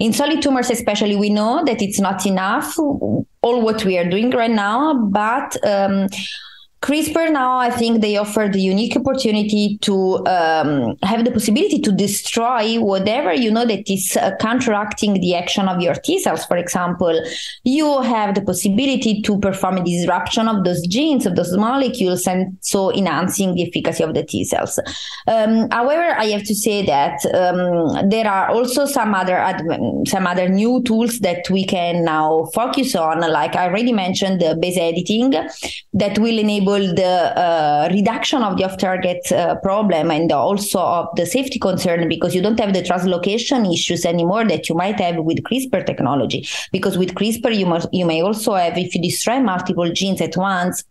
in solid tumors, especially, we know that it's not enough all what we are doing right now, but um, CRISPR now, I think they offer the unique opportunity to um, have the possibility to destroy whatever you know that is uh, counteracting the action of your T cells. For example, you have the possibility to perform a disruption of those genes, of those molecules, and so enhancing the efficacy of the T cells. Um, however, I have to say that um, there are also some other some other new tools that we can now focus on, like I already mentioned, the base editing that will enable enable the uh, reduction of the off-target uh, problem and also of the safety concern because you don't have the translocation issues anymore that you might have with CRISPR technology. Because with CRISPR, you must you may also have if you destroy multiple genes at once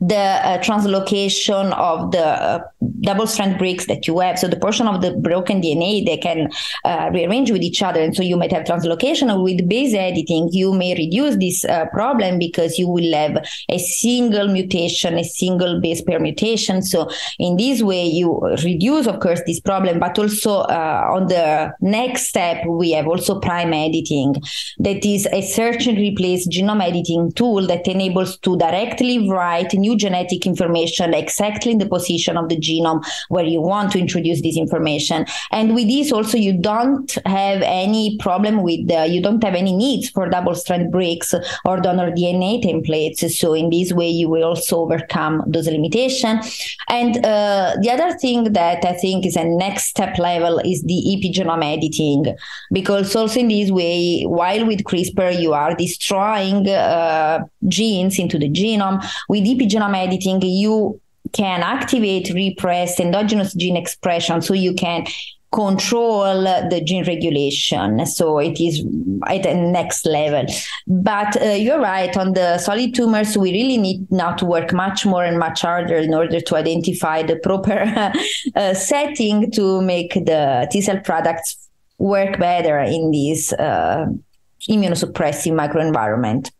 the uh, translocation of the uh, double strand breaks that you have. So the portion of the broken DNA they can uh, rearrange with each other, and so you might have translocation. With base editing, you may reduce this uh, problem because you will have a single mutation, a single base pair mutation. So in this way, you reduce, of course, this problem. But also uh, on the next step, we have also prime editing, that is a search and replace genome editing tool that enables to directly write new genetic information exactly in the position of the genome where you want to introduce this information. And with this, also, you don't have any problem with the, you don't have any needs for double strand breaks or donor DNA templates. So in this way, you will also overcome those limitations. And uh, the other thing that I think is a next step level is the epigenome editing, because also in this way, while with CRISPR you are destroying uh, genes into the genome, with epigenome editing, you can activate repressed endogenous gene expression so you can control the gene regulation. So it is at the next level. But uh, you're right on the solid tumors we really need now to work much more and much harder in order to identify the proper uh, setting to make the t cell products work better in this uh, immunosuppressive microenvironment